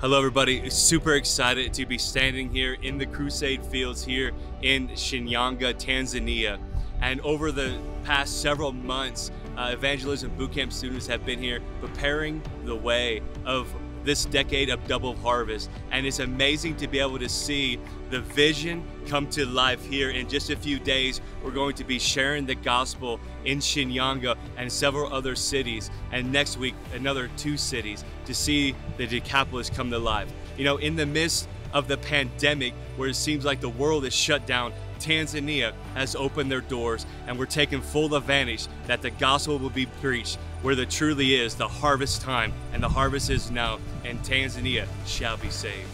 Hello, everybody. Super excited to be standing here in the Crusade Fields here in Shinyanga, Tanzania. And over the past several months, uh, evangelism bootcamp students have been here preparing the way of this decade of double harvest. And it's amazing to be able to see the vision come to life here in just a few days. We're going to be sharing the gospel in Shinyanga and several other cities. And next week, another two cities to see the Decapolis come to life. You know, in the midst of the pandemic, where it seems like the world is shut down, Tanzania has opened their doors and we're taking full advantage that the gospel will be preached where there truly is the harvest time and the harvest is now and Tanzania shall be saved.